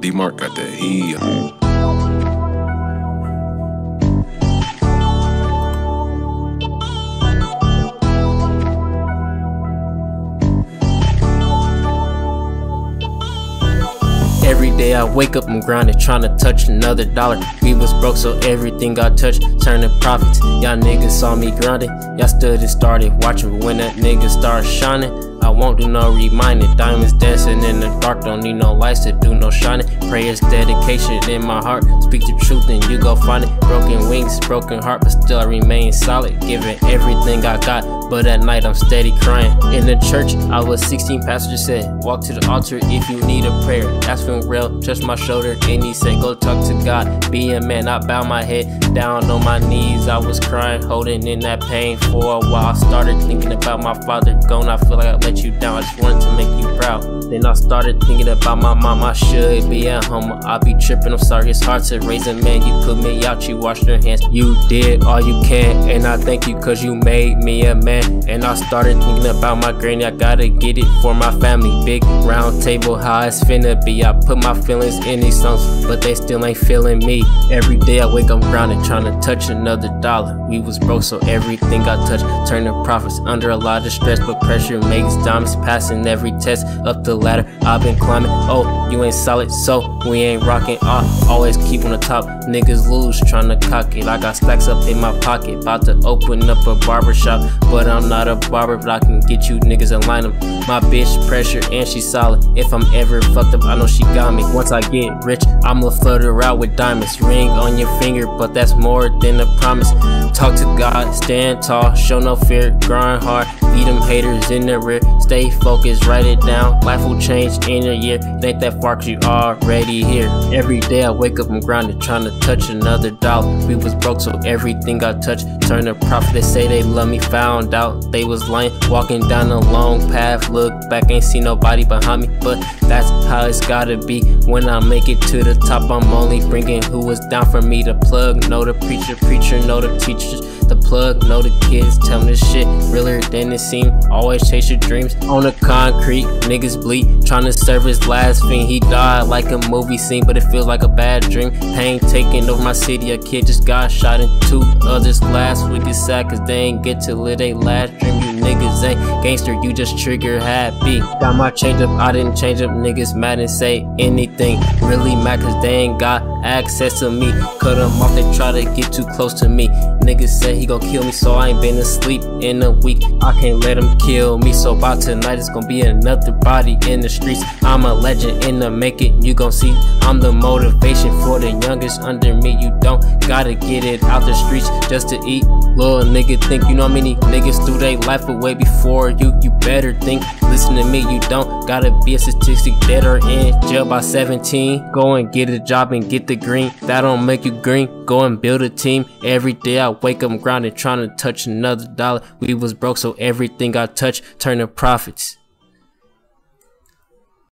D Mark got that heat. Day I wake up, I'm grinding, trying to touch another dollar. We was broke, so everything I touched turned to profits. Y'all niggas saw me grinding, y'all stood and started watching. When that nigga start shining, I won't do no reminding. Diamonds dancing in the dark, don't need no lights to do no shining. Prayers, dedication in my heart. Speak the truth and you go find it. Broken wings, broken heart, but still I remain solid. Giving everything I got, but at night I'm steady crying. In the church, I was 16, pastor said, Walk to the altar if you need a prayer. Ask for real, touch my shoulder, and he said, Go talk to God. Be a man, I bow my head down on my knees. I was crying, holding in that pain for a while. I started thinking about my father gone. I feel like I let you down. I just wanted to make you proud. Then I started thinking about my mom. I should be at home. I be tripping. I'm sorry. It's hard to raise a man. You put me out. You washed your hands. You did all you can, and I thank you cause you made me a man. And I started thinking about my granny. I gotta get it for my family. Big round table, how it's finna be. I put my feelings in these songs, but they still ain't feeling me. Every day I wake up grounded, trying to touch another dollar. We was broke, so everything I touched turned to profits. Under a lot of stress, but pressure makes diamonds. Passing every test up the ladder. I've been climbing. Oh, you ain't solid, so we ain't rocking. I always keep on the top. Niggas lose, trying to cock it. I got stacks up in my pocket, about to open up a barber shop, but I'm not a barber, but I can get you niggas in line. My bitch pressure and she solid. If I'm ever fucked up, I know she got me. Once I get rich, I'ma flood her out with diamonds. Ring on your finger, but that's more than a promise. Talk to God, stand tall, show no fear, grind hard. Beat them haters in the rear. Stay focused, write it down. Life will change in a year. Think that far cause you already here. Every day I wake up, I'm grinding, trying to touch another dollar. We was broke, so everything I touched turned to profit. They say they love me, found out they was lying. Walking down a long path, look back, ain't see nobody behind me. But that's how it's gotta be. When I make it to the top, I'm only bringing who was down for me. to plug, know the preacher, preacher, know the teachers. The plug, know the kids, tell me this shit realer than it seem. Always chase your dreams on the concrete. Niggas bleed, trying to serve his last fiend. He died like a movie scene, but it feels like a bad dream. Pain taking over my city. A kid just got shot and two others last week. It's sad cause they ain't get to live their last dream. Niggas ain't gangster, you just trigger happy. Got my change up, I didn't change up. Niggas mad and say anything. Really mad cause they ain't got access to me. Cut them off, they try to get too close to me. Niggas say he gon' kill me, so I ain't been asleep in a week. I can't let him kill me, so by tonight it's gonna be another body in the streets. I'm a legend in the making, you gon' see. I'm the motivation for the youngest under me. You don't gotta get it out the streets just to eat. Little nigga think you know how many niggas threw their life away before you. You better think. Listen to me, you don't gotta be a statistic dead or in jail by 17. Go and get a job and get the green. That don't make you green. Go and build a team. Every day I wake up grounded trying to touch another dollar. We was broke, so everything I touch turned to profits.